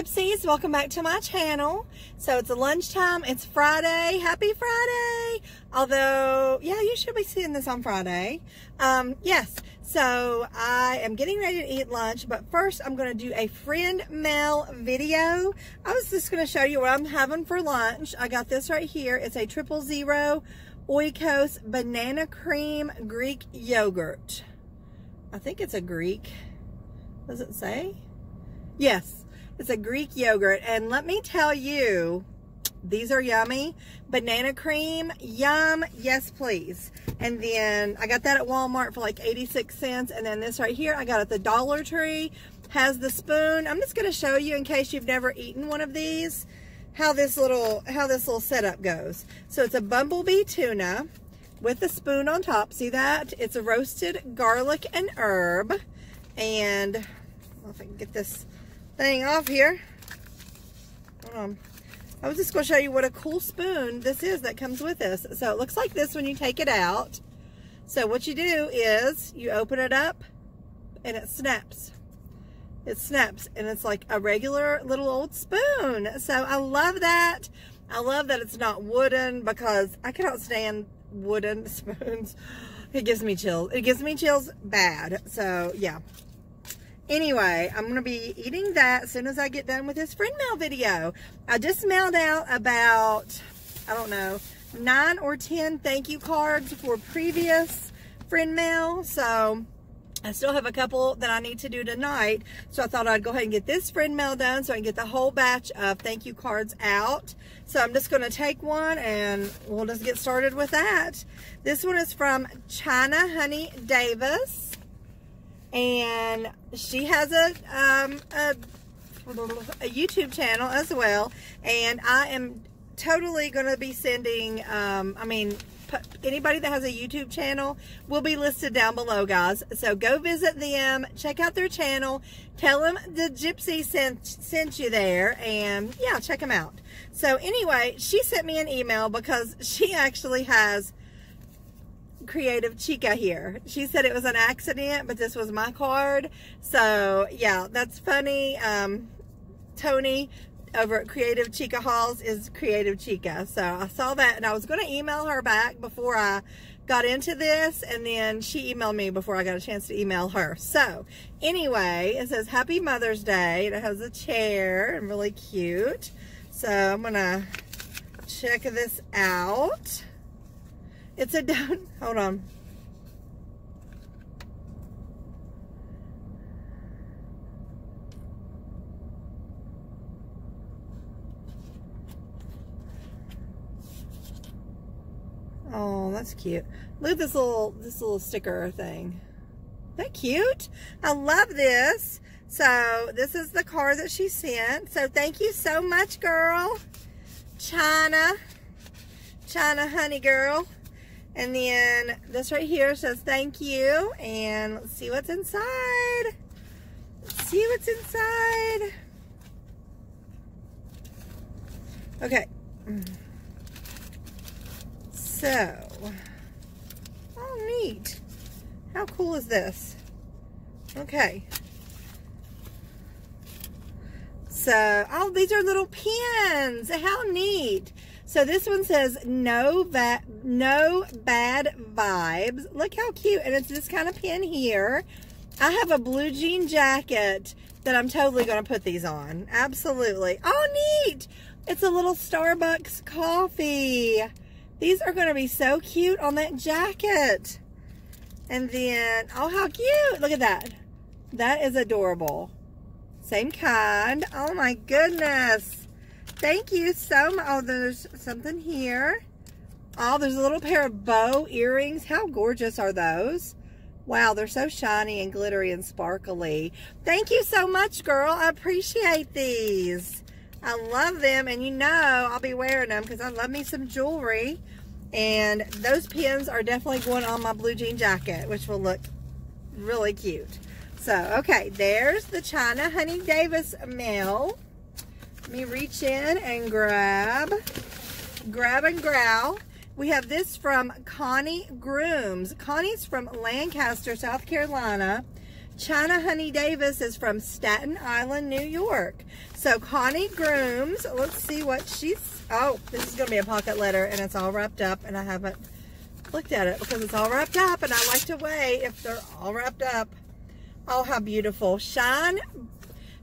Gypsies, welcome back to my channel. So it's lunchtime, it's Friday, happy Friday. Although, yeah, you should be seeing this on Friday. Um, yes, so I am getting ready to eat lunch, but first I'm gonna do a friend mail video. I was just gonna show you what I'm having for lunch. I got this right here. It's a triple zero Oikos banana cream Greek yogurt. I think it's a Greek. Does it say? Yes, it's a Greek yogurt. And let me tell you, these are yummy. Banana cream, yum, yes please. And then I got that at Walmart for like 86 cents. And then this right here, I got at the Dollar Tree. Has the spoon. I'm just gonna show you in case you've never eaten one of these, how this little, how this little setup goes. So it's a bumblebee tuna with a spoon on top. See that? It's a roasted garlic and herb. And if I can get this thing off here. Hold on. I was just going to show you what a cool spoon this is that comes with this. So it looks like this when you take it out. So what you do is you open it up and it snaps. It snaps and it's like a regular little old spoon. So I love that. I love that it's not wooden because I cannot stand wooden spoons. It gives me chills. It gives me chills bad. So yeah, Anyway, I'm going to be eating that as soon as I get done with this friend mail video. I just mailed out about, I don't know, nine or 10 thank you cards for previous friend mail. So I still have a couple that I need to do tonight. So I thought I'd go ahead and get this friend mail done so I can get the whole batch of thank you cards out. So I'm just going to take one and we'll just get started with that. This one is from China Honey Davis and she has a, um, a, a YouTube channel as well, and I am totally going to be sending, um, I mean, anybody that has a YouTube channel will be listed down below, guys. So go visit them, check out their channel, tell them the Gypsy sent, sent you there, and yeah, check them out. So anyway, she sent me an email because she actually has Creative Chica here. She said it was an accident, but this was my card. So yeah, that's funny. Um, Tony over at Creative Chica Halls is Creative Chica. So I saw that and I was going to email her back before I got into this and then she emailed me before I got a chance to email her. So anyway, it says Happy Mother's Day. It has a chair and really cute. So I'm going to check this out. It's a down, hold on. Oh, that's cute. Look at this little this little sticker thing. That cute? I love this. So this is the car that she sent. So thank you so much, girl. China. China honey girl. And then this right here says thank you. And let's see what's inside. Let's see what's inside. Okay. So, oh neat. How cool is this? Okay. So, oh, these are little pins. How neat. So this one says no no bad vibes. Look how cute. And it's this kind of pin here. I have a blue jean jacket that I'm totally going to put these on. Absolutely. Oh, neat. It's a little Starbucks coffee. These are going to be so cute on that jacket. And then, oh, how cute. Look at that. That is adorable. Same kind. Oh, my goodness. Thank you so much. Oh, there's something here. Oh, there's a little pair of bow earrings. How gorgeous are those? Wow, they're so shiny and glittery and sparkly. Thank you so much, girl. I appreciate these. I love them, and you know I'll be wearing them because I love me some jewelry. And those pins are definitely going on my blue jean jacket, which will look really cute. So, okay, there's the China Honey Davis mail. Me reach in and grab, grab and growl. We have this from Connie Grooms. Connie's from Lancaster, South Carolina. China Honey Davis is from Staten Island, New York. So Connie Grooms, let's see what she's, oh, this is to be a pocket letter and it's all wrapped up and I haven't looked at it because it's all wrapped up and I like to weigh if they're all wrapped up. Oh, how beautiful. Shine,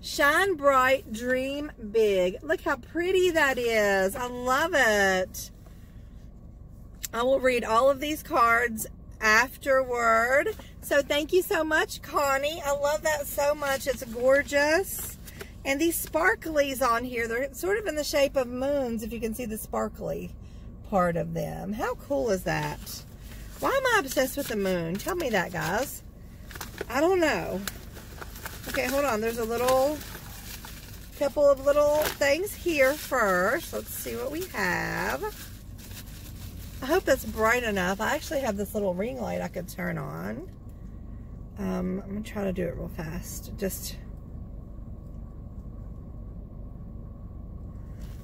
shine bright, dream big. Look how pretty that is. I love it. I will read all of these cards afterward. So thank you so much, Connie. I love that so much. It's gorgeous. And these sparklies on here, they're sort of in the shape of moons, if you can see the sparkly part of them. How cool is that? Why am I obsessed with the moon? Tell me that, guys. I don't know. Okay, hold on. There's a little couple of little things here first. Let's see what we have. I hope that's bright enough. I actually have this little ring light I could turn on. Um, I'm going to try to do it real fast. Just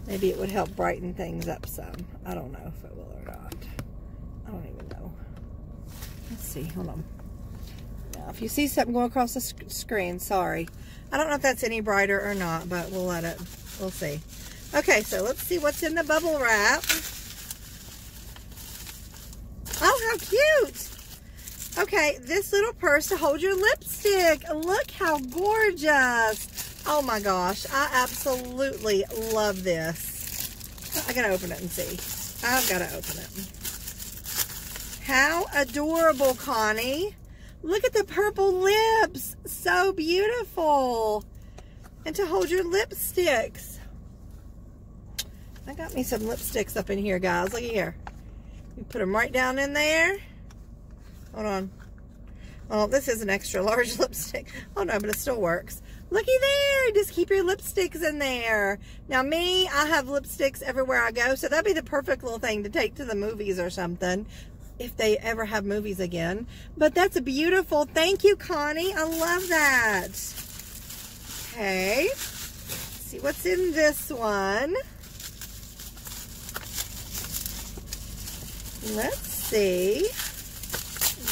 maybe it would help brighten things up some. I don't know if it will or not. I don't even know. Let's see. Hold on. Now, if you see something going across the sc screen, sorry. I don't know if that's any brighter or not, but we'll let it. We'll see. Okay, so let's see what's in the bubble wrap. Oh, how cute. Okay, this little purse to hold your lipstick. Look how gorgeous. Oh my gosh, I absolutely love this. I gotta open it and see. I've gotta open it. How adorable, Connie. Look at the purple lips. So beautiful. And to hold your lipsticks. I got me some lipsticks up in here, guys. Look at here. You put them right down in there. Hold on. Oh, this is an extra large lipstick. Oh no, but it still works. Looky there. Just keep your lipsticks in there. Now me, I have lipsticks everywhere I go, so that'd be the perfect little thing to take to the movies or something if they ever have movies again. But that's a beautiful. Thank you, Connie. I love that. Okay. Let's see what's in this one. Let's see.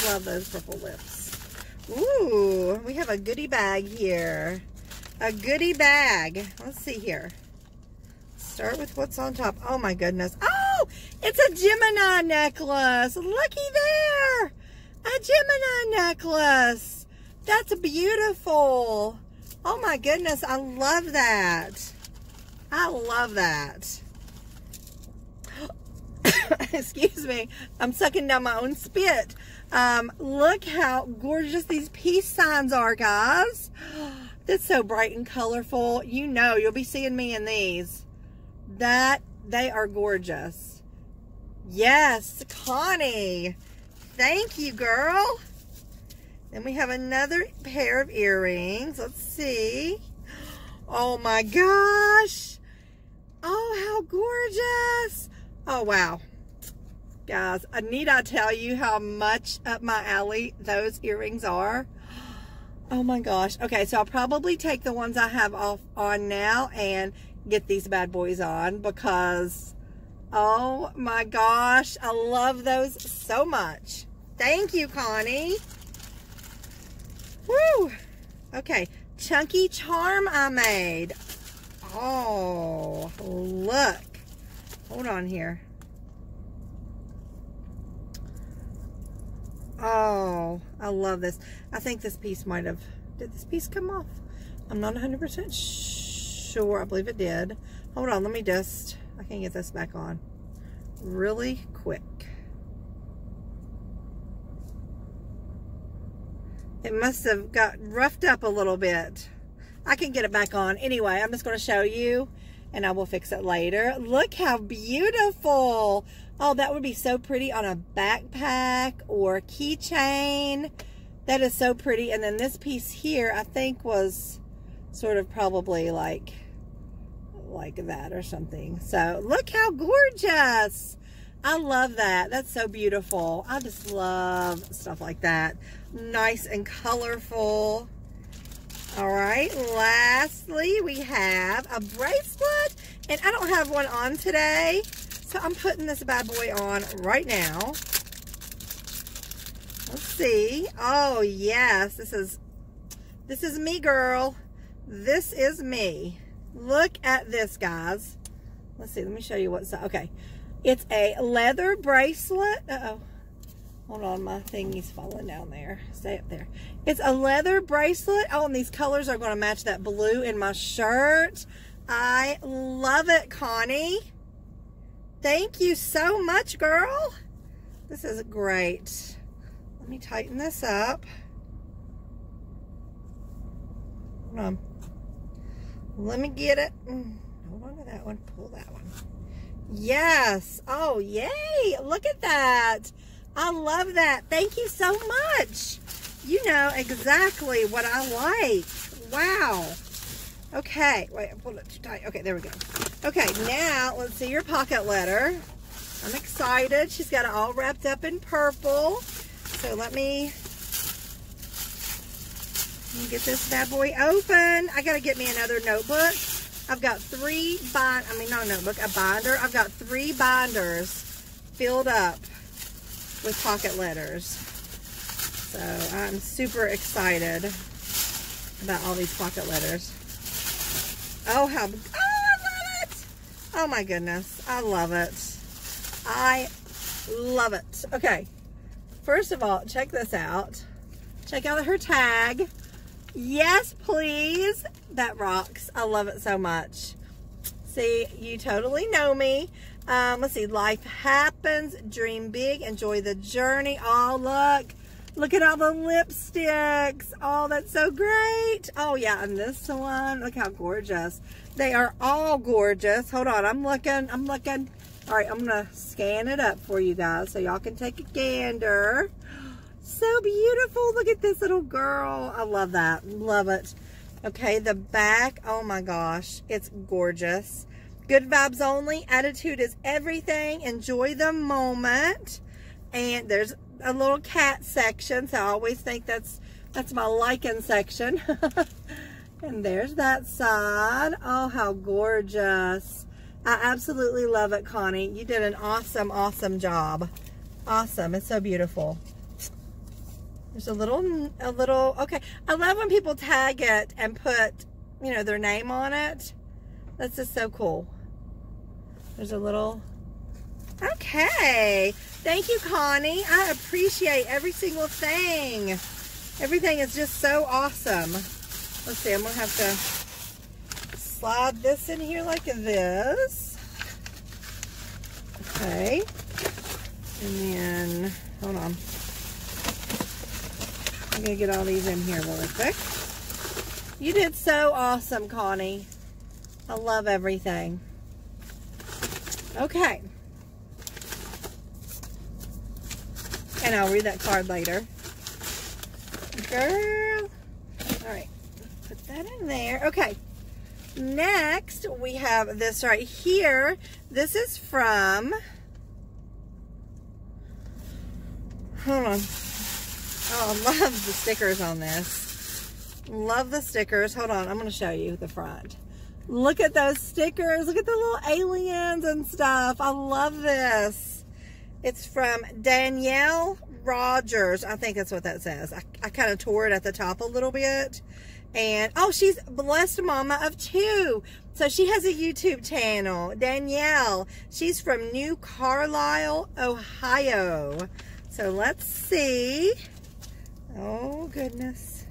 Love those purple lips. Ooh, we have a goodie bag here. A goodie bag. Let's see here. Start with what's on top. Oh my goodness. Oh, it's a Gemini necklace. Looky there. A Gemini necklace. That's beautiful. Oh my goodness. I love that. I love that. excuse me, I'm sucking down my own spit. Um, look how gorgeous these peace signs are, guys. That's so bright and colorful. You know, you'll be seeing me in these. That, they are gorgeous. Yes, Connie. Thank you, girl. Then we have another pair of earrings. Let's see. Oh my gosh. Oh, how gorgeous. Oh, wow. Guys, I need I tell you how much up my alley those earrings are? Oh my gosh. Okay, so I'll probably take the ones I have off on now and get these bad boys on because, oh my gosh, I love those so much. Thank you, Connie. Woo! Okay, chunky charm I made. Oh, look. Hold on here. Oh, I love this. I think this piece might have, did this piece come off? I'm not 100% sure. I believe it did. Hold on, let me just, I can get this back on really quick. It must have got roughed up a little bit. I can get it back on. Anyway, I'm just going to show you and I will fix it later. Look how beautiful. Oh, that would be so pretty on a backpack or keychain. That is so pretty. And then this piece here, I think was sort of probably like, like that or something. So look how gorgeous. I love that. That's so beautiful. I just love stuff like that. Nice and colorful. All right, lastly, we have a bracelet, and I don't have one on today, so I'm putting this bad boy on right now. Let's see. Oh, yes, this is This is me, girl. This is me. Look at this, guys. Let's see. Let me show you what's... Okay. It's a leather bracelet. Uh-oh. Hold on. My thingy's falling down there. Stay up there. It's a leather bracelet. Oh, and these colors are going to match that blue in my shirt. I love it, Connie. Thank you so much, girl. This is great. Let me tighten this up. Hold on. Let me get it. Mm, hold on to that one. Pull that one. Yes. Oh, yay. Look at that. I love that. Thank you so much. You know exactly what I like. Wow. Okay. Wait, I pulled it too tight. Okay, there we go. Okay, now let's see your pocket letter. I'm excited. She's got it all wrapped up in purple. So let me let me get this bad boy open. I got to get me another notebook. I've got three bind, I mean, not a notebook, a binder. I've got three binders filled up with pocket letters. So I'm super excited about all these pocket letters. Oh, how, oh, I love it. Oh my goodness. I love it. I love it. Okay. First of all, check this out. Check out her tag. Yes, please. That rocks. I love it so much. See, you totally know me. Um, let's see. Life happens. Dream big. Enjoy the journey. Oh, look. Look at all the lipsticks. Oh, that's so great. Oh, yeah. And this one, look how gorgeous. They are all gorgeous. Hold on. I'm looking. I'm looking. All right. I'm going to scan it up for you guys so y'all can take a gander so beautiful. Look at this little girl. I love that. Love it. Okay, the back. Oh my gosh. It's gorgeous. Good vibes only. Attitude is everything. Enjoy the moment. And there's a little cat section. So I always think that's that's my liking section. and there's that side. Oh, how gorgeous. I absolutely love it, Connie. You did an awesome, awesome job. Awesome. It's so beautiful. There's a little, a little, okay. I love when people tag it and put, you know, their name on it. That's just so cool. There's a little, okay. Thank you, Connie. I appreciate every single thing. Everything is just so awesome. Let's see, I'm gonna have to slide this in here like this. Okay. And then, hold on. I'm going to get all these in here really quick. You did so awesome, Connie. I love everything. Okay. And I'll read that card later. Girl. All right. Put that in there. Okay. Next, we have this right here. This is from... Hold on. Oh, love the stickers on this. Love the stickers. Hold on, I'm going to show you the front. Look at those stickers. Look at the little aliens and stuff. I love this. It's from Danielle Rogers. I think that's what that says. I, I kind of tore it at the top a little bit. And, oh, she's Blessed Mama of Two. So she has a YouTube channel. Danielle. She's from New Carlisle, Ohio. So let's see. Oh, goodness.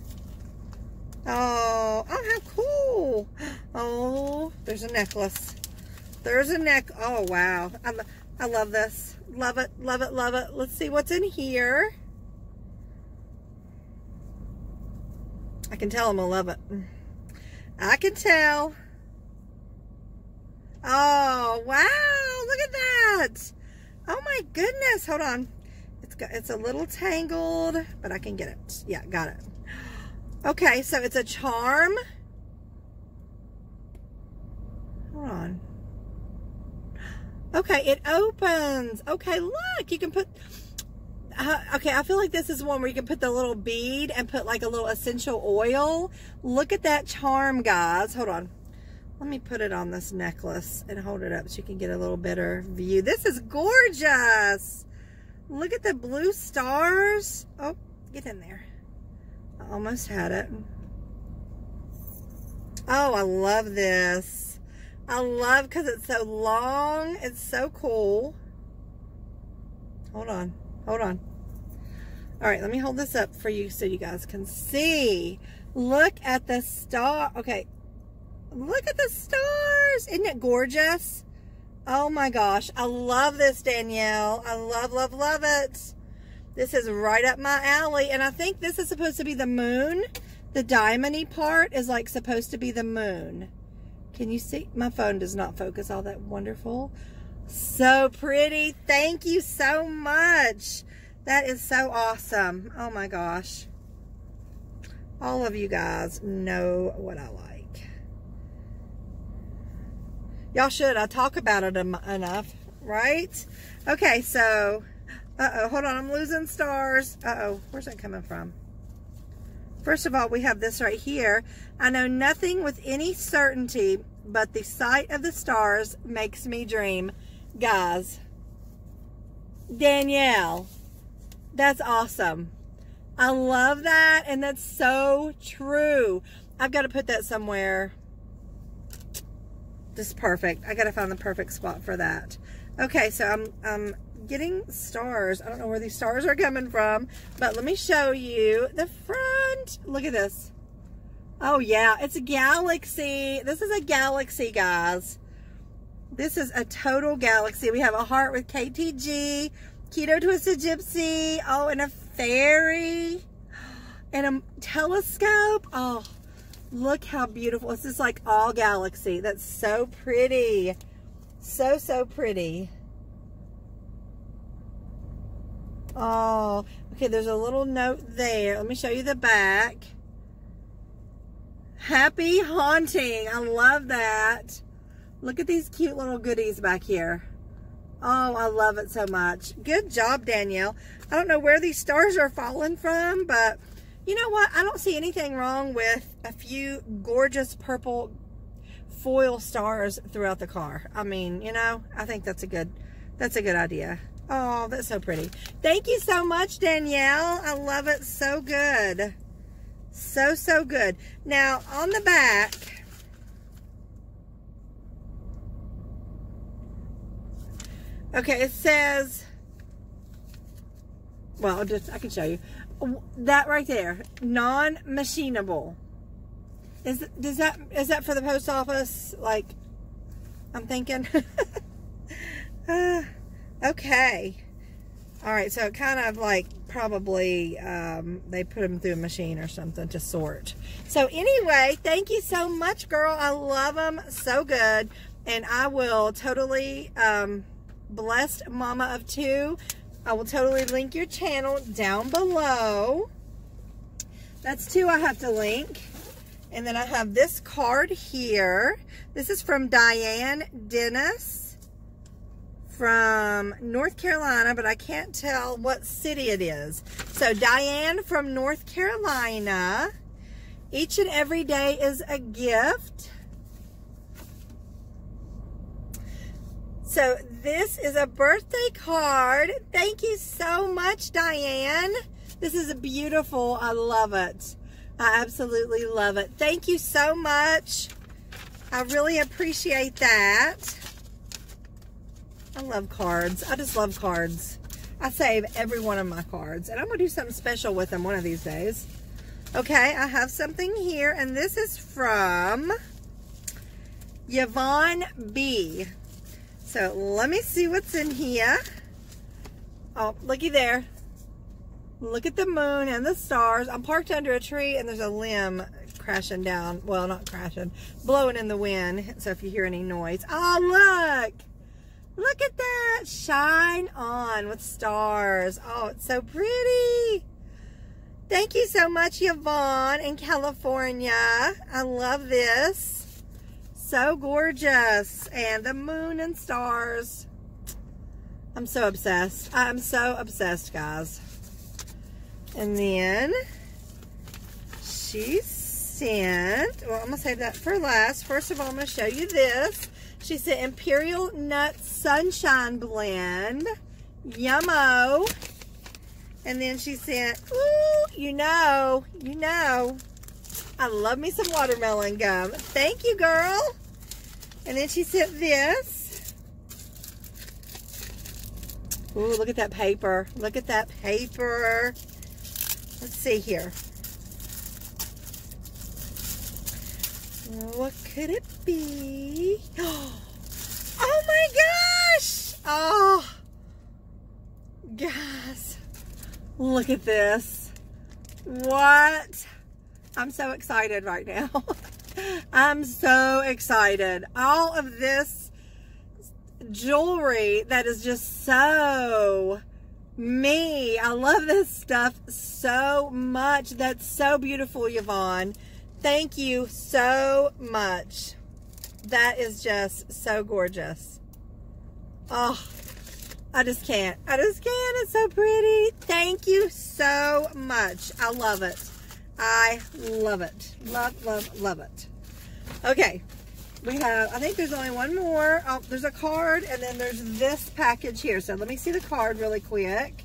Oh, oh, how cool. Oh, there's a necklace. There's a neck. Oh, wow. I, I love this. Love it, love it, love it. Let's see what's in here. I can tell them I love it. I can tell. Oh, wow. Look at that. Oh, my goodness. Hold on got, it's a little tangled, but I can get it. Yeah, got it. Okay, so it's a charm. Hold on. Okay, it opens. Okay, look, you can put, uh, okay, I feel like this is one where you can put the little bead and put like a little essential oil. Look at that charm, guys. Hold on. Let me put it on this necklace and hold it up so you can get a little better view. This is gorgeous. Look at the blue stars. Oh, get in there. I almost had it. Oh, I love this. I love because it's so long. It's so cool. Hold on. Hold on. All right, let me hold this up for you so you guys can see. Look at the star. Okay. Look at the stars. Isn't it gorgeous? Oh my gosh. I love this, Danielle. I love, love, love it. This is right up my alley. And I think this is supposed to be the moon. The diamondy part is like supposed to be the moon. Can you see? My phone does not focus all that wonderful. So pretty. Thank you so much. That is so awesome. Oh my gosh. All of you guys know what I like. Y'all should. I talk about it enough, right? Okay, so, uh-oh, hold on. I'm losing stars. Uh-oh, where's that coming from? First of all, we have this right here. I know nothing with any certainty, but the sight of the stars makes me dream. Guys, Danielle, that's awesome. I love that, and that's so true. I've got to put that somewhere. Just perfect. I got to find the perfect spot for that. Okay, so I'm, I'm getting stars. I don't know where these stars are coming from, but let me show you the front. Look at this. Oh, yeah, it's a galaxy. This is a galaxy, guys. This is a total galaxy. We have a heart with KTG, Keto Twisted Gypsy, oh, and a fairy, and a telescope. Oh, look how beautiful. This is like all galaxy. That's so pretty. So, so pretty. Oh, okay, there's a little note there. Let me show you the back. Happy haunting. I love that. Look at these cute little goodies back here. Oh, I love it so much. Good job, Danielle. I don't know where these stars are falling from, but you know what? I don't see anything wrong with a few gorgeous purple foil stars throughout the car. I mean, you know, I think that's a good, that's a good idea. Oh, that's so pretty. Thank you so much, Danielle. I love it so good. So, so good. Now, on the back, Okay, it says, well, just I can show you that right there, non-machinable. Is does that is that for the post office? Like, I'm thinking. uh, okay. All right, so kind of like probably um, they put them through a machine or something to sort. So anyway, thank you so much, girl. I love them so good, and I will totally. Um, Blessed Mama of Two. I will totally link your channel down below. That's two I have to link. And then I have this card here. This is from Diane Dennis from North Carolina, but I can't tell what city it is. So Diane from North Carolina. Each and every day is a gift. So this is a birthday card. Thank you so much, Diane. This is beautiful. I love it. I absolutely love it. Thank you so much. I really appreciate that. I love cards. I just love cards. I save every one of my cards. And I'm going to do something special with them one of these days. Okay, I have something here. And this is from Yvonne B. So let me see what's in here. Oh, looky there. Look at the moon and the stars. I'm parked under a tree and there's a limb crashing down. Well, not crashing, blowing in the wind. So if you hear any noise. Oh, look. Look at that. Shine on with stars. Oh, it's so pretty. Thank you so much, Yvonne in California. I love this so gorgeous. And the moon and stars. I'm so obsessed. I'm so obsessed, guys. And then she sent, well, I'm going to save that for last. First of all, I'm going to show you this. She said Imperial Nut Sunshine Blend. Yummo. And then she sent, ooh, you know, you know, I love me some watermelon gum. Thank you, girl. And then she sent this. Ooh, look at that paper. Look at that paper. Let's see here. What could it be? Oh my gosh! Oh, guys, look at this. What? I'm so excited right now. I'm so excited. All of this jewelry that is just so me. I love this stuff so much. That's so beautiful, Yvonne. Thank you so much. That is just so gorgeous. Oh, I just can't. I just can't. It's so pretty. Thank you so much. I love it. I love it. Love, love, love it. Okay. We have, I think there's only one more. Oh, there's a card and then there's this package here. So let me see the card really quick.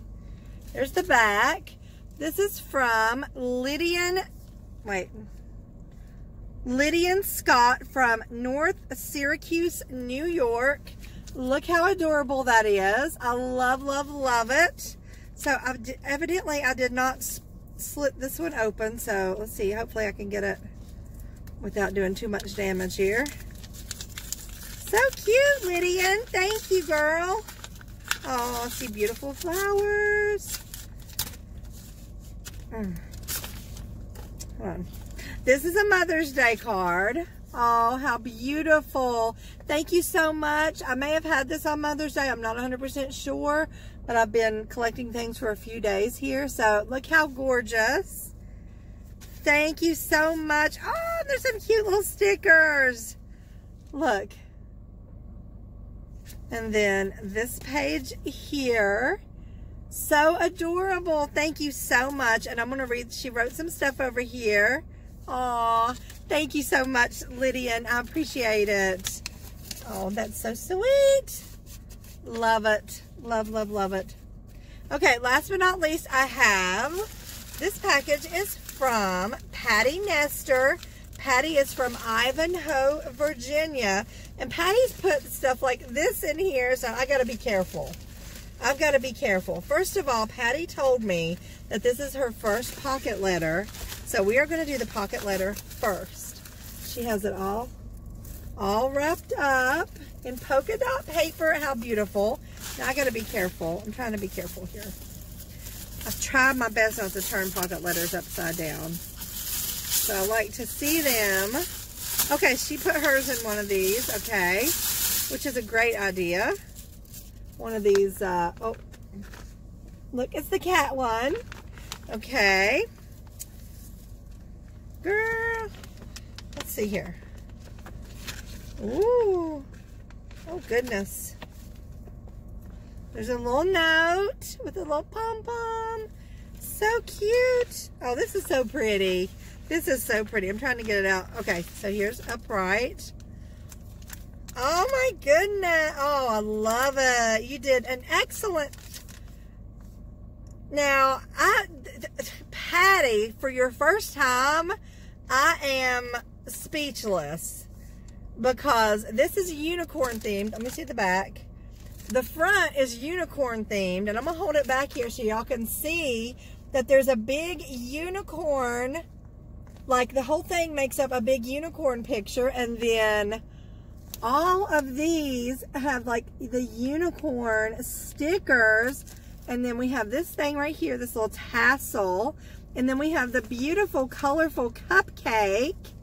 There's the back. This is from Lydian, wait, Lydian Scott from North Syracuse, New York. Look how adorable that is. I love, love, love it. So I've, evidently I did not slit this one open. So let's see. Hopefully I can get it without doing too much damage here. So cute, Lydian. Thank you, girl. Oh, see beautiful flowers. Hmm. Hold on. This is a Mother's Day card. Oh, how beautiful. Thank you so much. I may have had this on Mother's Day. I'm not 100% sure, but I've been collecting things for a few days here. So look how gorgeous. Thank you so much. Oh, there's some cute little stickers. Look. And then this page here. So adorable. Thank you so much. And I'm going to read, she wrote some stuff over here. Aw, thank you so much, Lydian. I appreciate it. Oh, that's so sweet. Love it. Love, love, love it. Okay, last but not least, I have, this package is from Patty Nestor. Patty is from Ivanhoe, Virginia. And Patty's put stuff like this in here, so I got to be careful. I've got to be careful. First of all, Patty told me that this is her first pocket letter so we are going to do the pocket letter first. She has it all, all wrapped up in polka dot paper. How beautiful. Now I got to be careful. I'm trying to be careful here. I've tried my best not to turn pocket letters upside down. So I like to see them. Okay, she put hers in one of these, okay, which is a great idea. One of these, uh, oh, look, it's the cat one. Okay. Girl. Let's see here. Ooh. Oh, goodness. There's a little note with a little pom-pom. So cute. Oh, this is so pretty. This is so pretty. I'm trying to get it out. Okay, so here's upright. Oh my goodness. Oh, I love it. You did an excellent. Now, I, Patty, for your first time, I am speechless because this is unicorn themed. Let me see the back. The front is unicorn themed and I'm gonna hold it back here so y'all can see that there's a big unicorn like the whole thing makes up a big unicorn picture and then all of these have like the unicorn stickers and then we have this thing right here this little tassel and then we have the beautiful, colorful cupcake.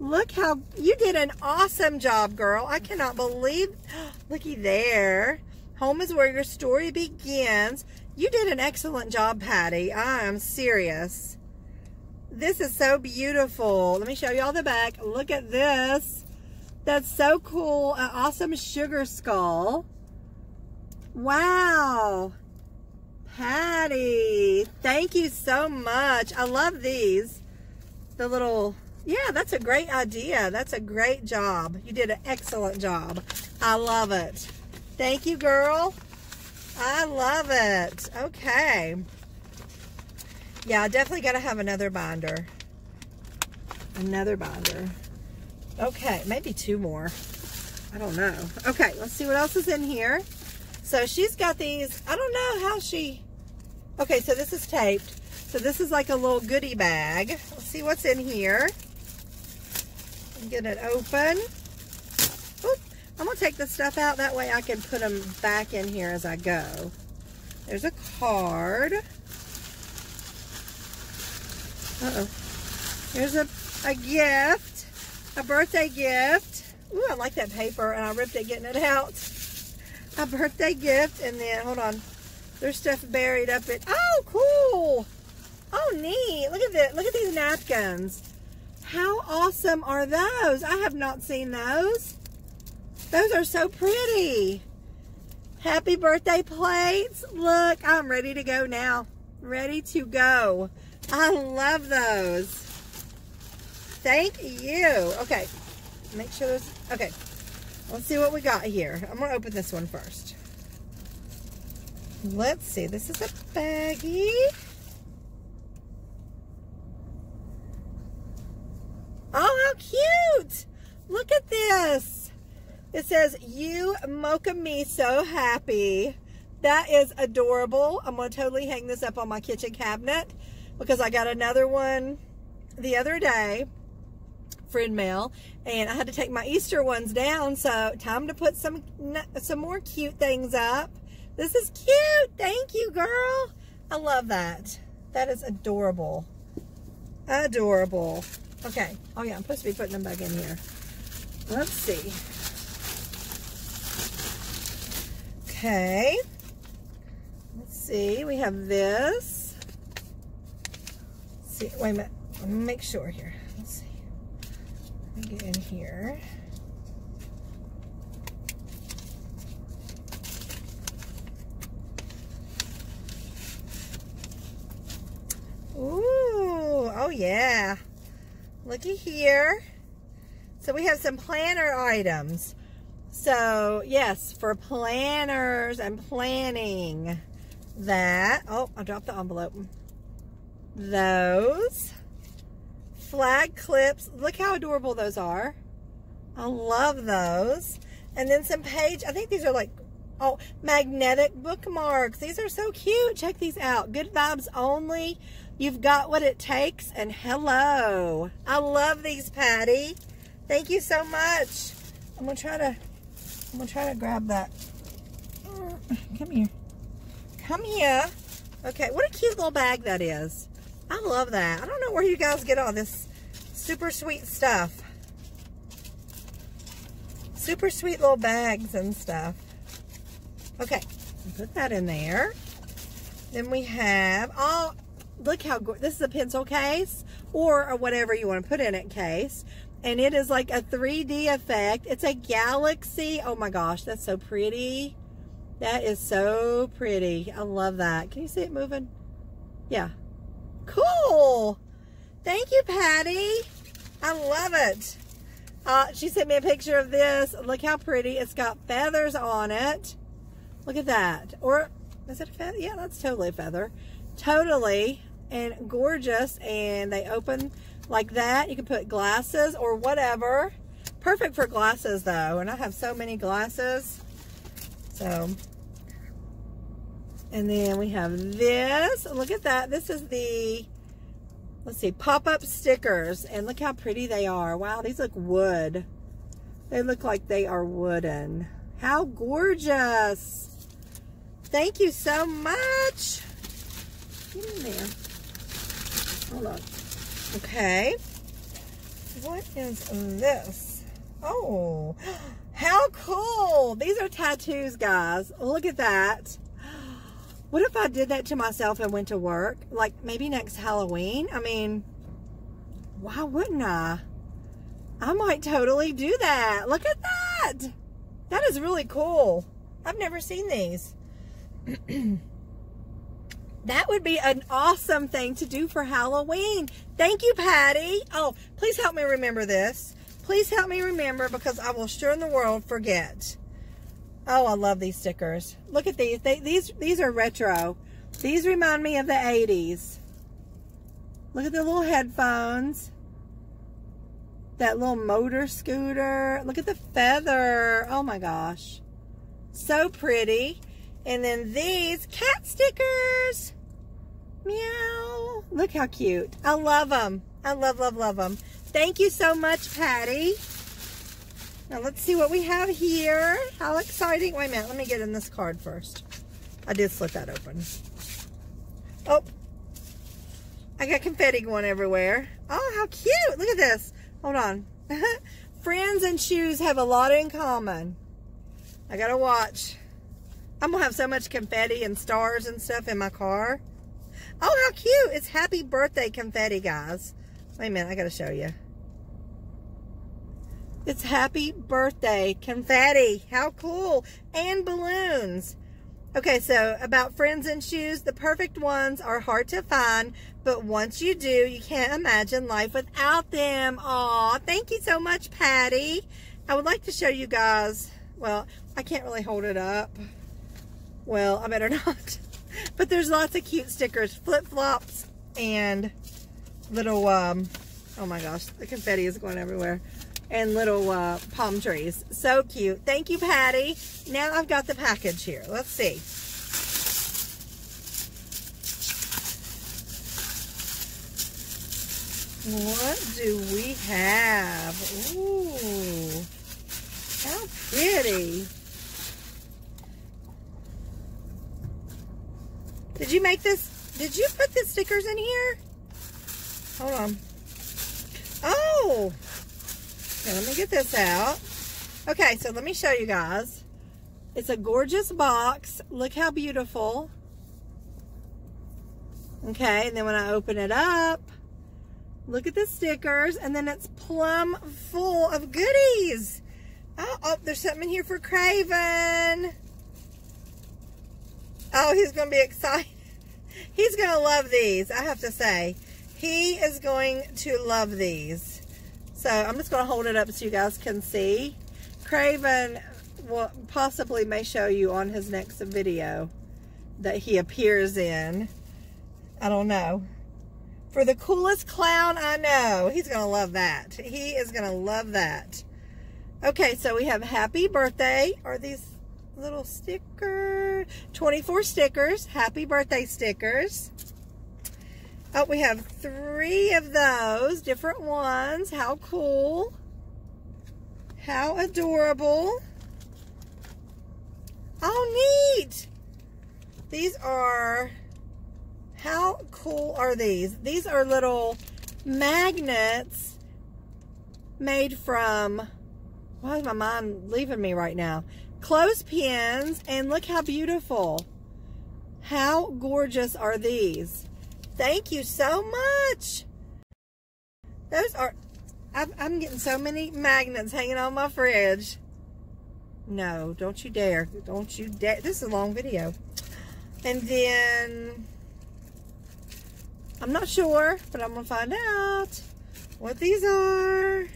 Look how, you did an awesome job, girl. I cannot believe, looky there. Home is where your story begins. You did an excellent job, Patty. I am serious. This is so beautiful. Let me show y'all the back. Look at this. That's so cool. An awesome sugar skull. Wow. Patty, thank you so much. I love these. The little, yeah, that's a great idea. That's a great job. You did an excellent job. I love it. Thank you, girl. I love it. Okay. Yeah, I definitely got to have another binder. Another binder. Okay, maybe two more. I don't know. Okay, let's see what else is in here. So she's got these, I don't know how she, okay, so this is taped. So this is like a little goodie bag. Let's see what's in here. Get it open. Oop. I'm going to take the stuff out. That way I can put them back in here as I go. There's a card. Uh-oh. Here's a, a gift. A birthday gift. Ooh, I like that paper, and I ripped it getting it out. A birthday gift, and then, hold on. There's stuff buried up in, oh, cool. Oh, neat. Look at this. Look at these napkins. How awesome are those? I have not seen those. Those are so pretty. Happy birthday plates. Look, I'm ready to go now. Ready to go. I love those. Thank you. Okay, make sure there's, okay. Let's see what we got here. I'm to open this one first. Let's see. This is a baggie. Oh, how cute. Look at this. It says, you mocha me so happy. That is adorable. I'm going to totally hang this up on my kitchen cabinet because I got another one the other day, friend mail, and I had to take my Easter ones down. So time to put some, some more cute things up. This is cute. Thank you, girl. I love that. That is adorable. Adorable. Okay. Oh, yeah, I'm supposed to be putting them back in here. Let's see. Okay. Let's see. We have this. Let's see. Wait a minute. Let me make sure here. Let's see. Let me get in here. Ooh, oh yeah. Looky here. So we have some planner items. So yes, for planners and planning that, oh, I dropped the envelope. Those flag clips. Look how adorable those are. I love those. And then some page, I think these are like, oh, magnetic bookmarks. These are so cute. Check these out. Good vibes only. You've got what it takes, and hello. I love these, Patty. Thank you so much. I'm gonna try to, I'm gonna try to grab that. Mm, come here. Come here. Okay, what a cute little bag that is. I love that. I don't know where you guys get all this super sweet stuff. Super sweet little bags and stuff. Okay, put that in there. Then we have, oh, look how this is a pencil case or a whatever you want to put in it case and it is like a 3d effect. It's a galaxy. Oh my gosh that's so pretty. That is so pretty. I love that. Can you see it moving? Yeah. Cool. Thank you patty. I love it. Uh, she sent me a picture of this. Look how pretty. It's got feathers on it. Look at that. Or is it a feather? Yeah that's totally a feather. Totally. And gorgeous. And they open like that. You can put glasses or whatever. Perfect for glasses though and I have so many glasses. So and then we have this. Look at that. This is the let's see pop-up stickers. And look how pretty they are. Wow these look wood. They look like they are wooden. How gorgeous. Thank you so much. Get in there. Hold on. Okay. What is this? Oh, how cool. These are tattoos, guys. Look at that. What if I did that to myself and went to work? Like maybe next Halloween? I mean, why wouldn't I? I might totally do that. Look at that. That is really cool. I've never seen these. That would be an awesome thing to do for Halloween. Thank you, Patty. Oh, please help me remember this. Please help me remember because I will sure in the world forget. Oh, I love these stickers. Look at these. They, these these are retro. These remind me of the 80s. Look at the little headphones. that little motor scooter. Look at the feather. Oh my gosh. So pretty. And then these cat stickers. Meow. Look how cute. I love them. I love, love, love them. Thank you so much, Patty. Now let's see what we have here. How exciting. Wait a minute. Let me get in this card first. I did split that open. Oh. I got confetti going everywhere. Oh, how cute. Look at this. Hold on. Friends and shoes have a lot in common. I gotta watch. I'm gonna have so much confetti and stars and stuff in my car. Oh, how cute. It's happy birthday confetti, guys. Wait a minute, I gotta show you. It's happy birthday confetti. How cool. And balloons. Okay, so about friends and shoes, the perfect ones are hard to find, but once you do, you can't imagine life without them. Aw, thank you so much, Patty. I would like to show you guys, well, I can't really hold it up. Well, I better not. But there's lots of cute stickers, flip-flops, and little, um, oh my gosh, the confetti is going everywhere and little uh, palm trees. So cute. Thank you, Patty. Now I've got the package here. Let's see. What do we have? Ooh, how pretty. Did you make this? Did you put the stickers in here? Hold on. Oh, let me get this out. Okay, so let me show you guys. It's a gorgeous box. Look how beautiful. Okay, and then when I open it up, look at the stickers, and then it's plumb full of goodies. Oh, oh there's something in here for Craven. Oh, he's going to be excited. He's going to love these, I have to say. He is going to love these. So I'm just going to hold it up so you guys can see. Craven will possibly may show you on his next video that he appears in. I don't know. For the coolest clown I know. He's going to love that. He is going to love that. Okay, so we have happy birthday. Are these little stickers? 24 stickers. Happy birthday stickers. Oh, we have three of those, different ones. How cool. How adorable. Oh, neat. These are, how cool are these? These are little magnets made from, why is my mind leaving me right now? Clothespins, and look how beautiful. How gorgeous are these? Thank you so much. Those are, I'm, I'm getting so many magnets hanging on my fridge. No, don't you dare. Don't you dare. This is a long video. And then, I'm not sure, but I'm going to find out what these are.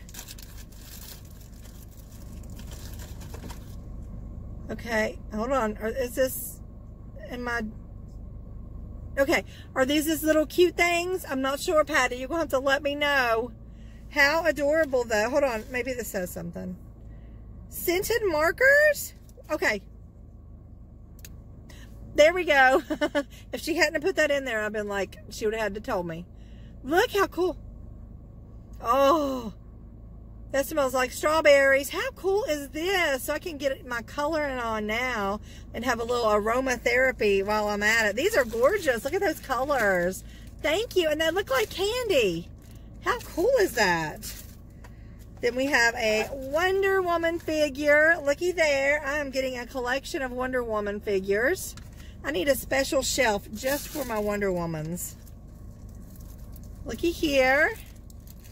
Okay, hold on. Is this in my Okay, are these these little cute things? I'm not sure, Patty. You're going to have to let me know. How adorable, though. Hold on. Maybe this says something. Scented markers? Okay. There we go. if she hadn't put that in there, I've been like, she would have had to tell me. Look how cool. Oh, that smells like strawberries. How cool is this? So I can get my coloring on now and have a little aromatherapy while I'm at it. These are gorgeous. Look at those colors. Thank you. And they look like candy. How cool is that? Then we have a Wonder Woman figure. Looky there. I am getting a collection of Wonder Woman figures. I need a special shelf just for my Wonder Womans. Looky here.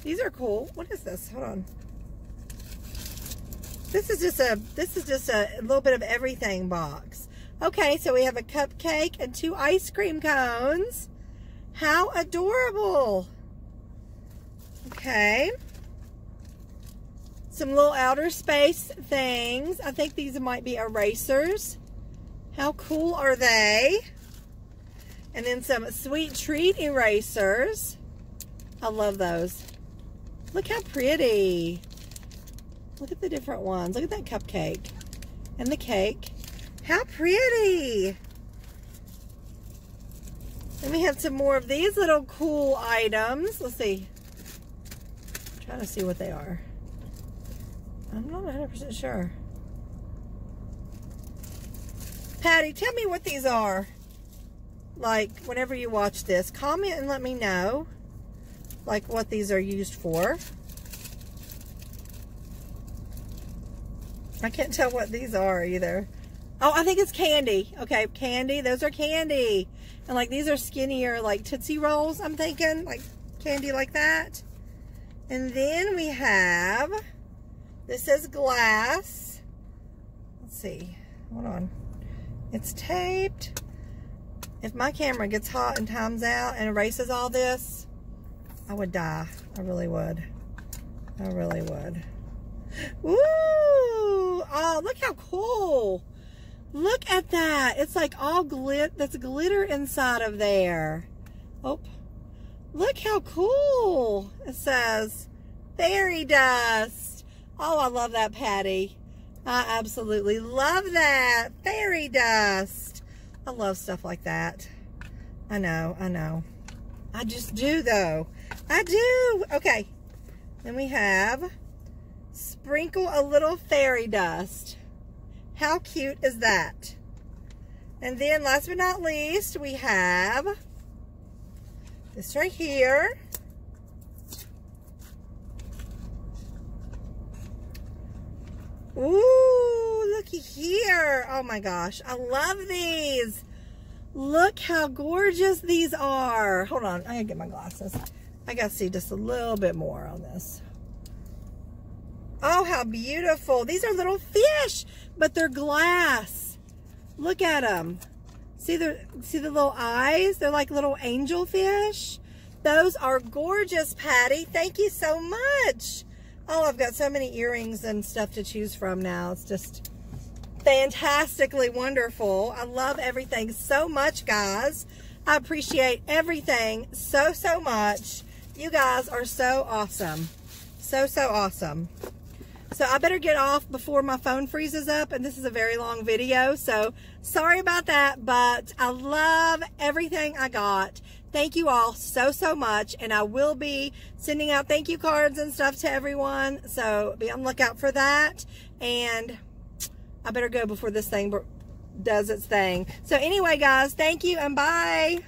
These are cool. What is this? Hold on. This is just a this is just a little bit of everything box. Okay, so we have a cupcake and two ice cream cones. How adorable. Okay. Some little outer space things. I think these might be erasers. How cool are they? And then some sweet treat erasers. I love those. Look how pretty. Look at the different ones. Look at that cupcake and the cake. How pretty. Then we have some more of these little cool items. Let's see. I'm trying to see what they are. I'm not 100% sure. Patty, tell me what these are. Like, whenever you watch this, comment and let me know, like, what these are used for. I can't tell what these are either. Oh, I think it's candy. Okay, candy. Those are candy. And, like, these are skinnier, like, Tootsie Rolls, I'm thinking. Like, candy like that. And then we have, this is glass. Let's see. Hold on. It's taped. If my camera gets hot and times out and erases all this, I would die. I really would. I really would. Woo! Oh, look how cool. Look at that. It's like all glit. That's glitter inside of there. Oh, look how cool. It says fairy dust. Oh, I love that, Patty. I absolutely love that. Fairy dust. I love stuff like that. I know, I know. I just do, though. I do. Okay. Then we have sprinkle a little fairy dust. How cute is that? And then last but not least, we have this right here. Ooh, looky here. Oh my gosh, I love these. Look how gorgeous these are. Hold on, I gotta get my glasses. I gotta see just a little bit more on this. Oh, how beautiful. These are little fish, but they're glass. Look at them. See the, see the little eyes? They're like little angel fish. Those are gorgeous, Patty. Thank you so much. Oh, I've got so many earrings and stuff to choose from now. It's just fantastically wonderful. I love everything so much, guys. I appreciate everything so, so much. You guys are so awesome. So, so awesome. So I better get off before my phone freezes up and this is a very long video. So sorry about that, but I love everything I got. Thank you all so, so much. And I will be sending out thank you cards and stuff to everyone. So be on the lookout for that. And I better go before this thing does its thing. So anyway, guys, thank you and bye.